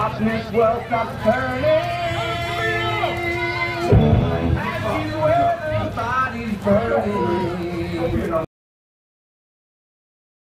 darkness world stop turning. As you everybody's burning.